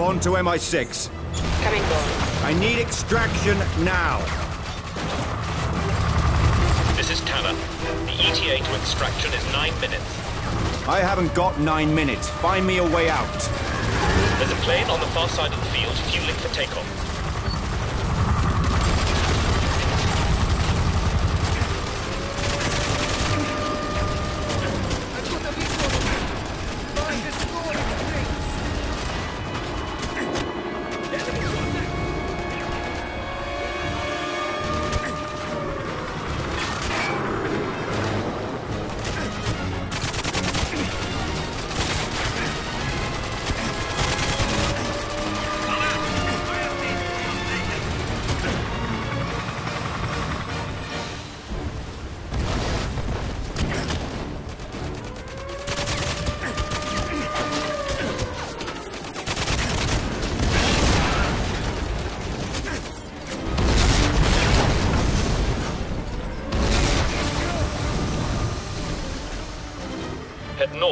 Bond to MI6. Coming, Bond. I need extraction now. This is Tanner. The ETA to extraction is nine minutes. I haven't got nine minutes. Find me a way out. There's a plane on the far side of the field fueling for takeoff.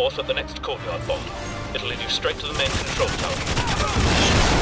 North at the next courtyard bomb. It'll lead you straight to the main control tower.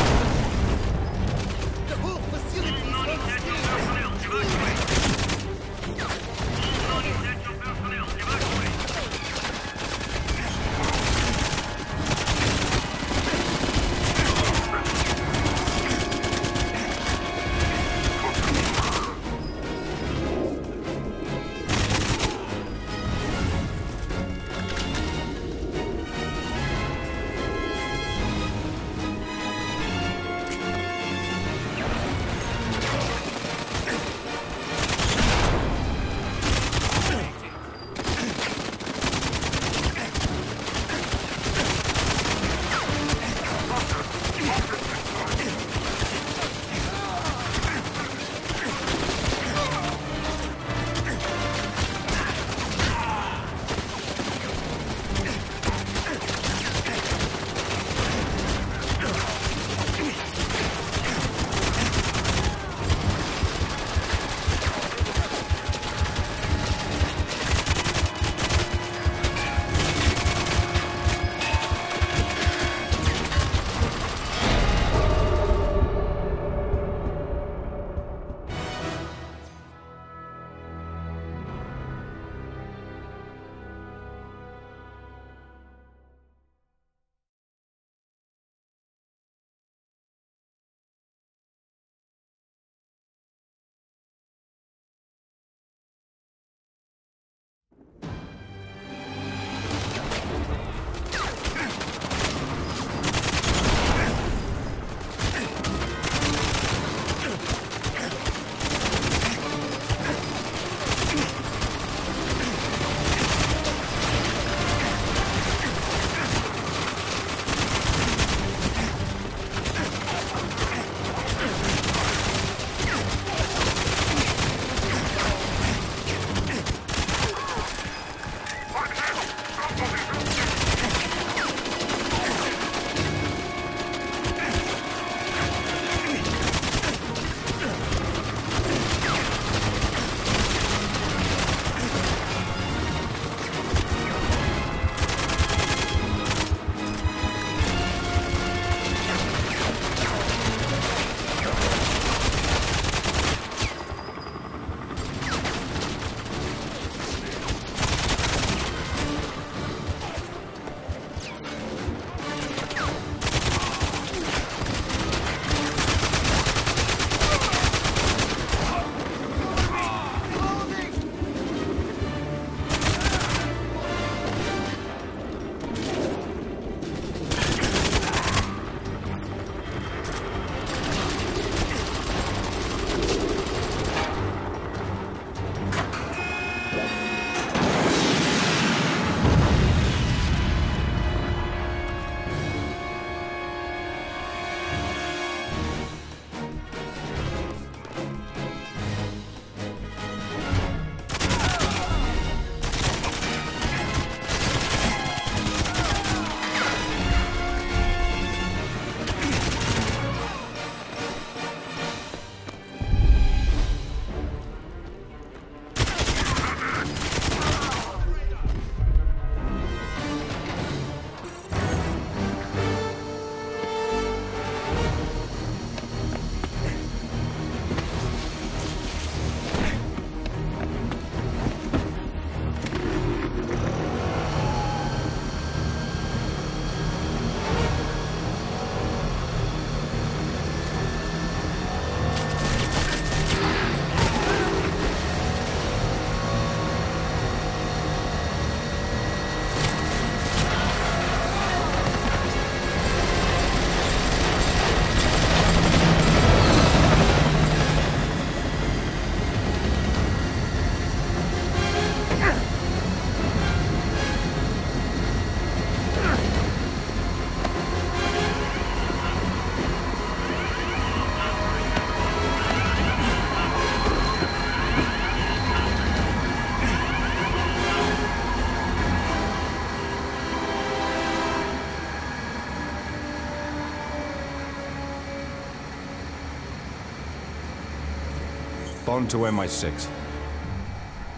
On to MI6.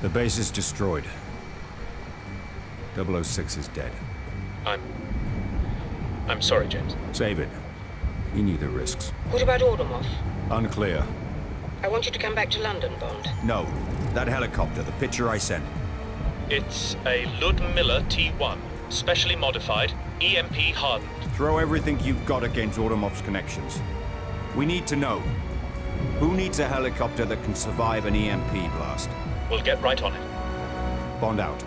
The base is destroyed. 006 is dead. I'm... I'm sorry, James. Save it. He knew the risks. What about Ourumov? Unclear. I want you to come back to London, Bond. No. That helicopter, the picture I sent. It's a Ludmilla T-1, specially modified, EMP hardened. Throw everything you've got against Ourumov's connections. We need to know. Who needs a helicopter that can survive an EMP blast? We'll get right on it. Bond out.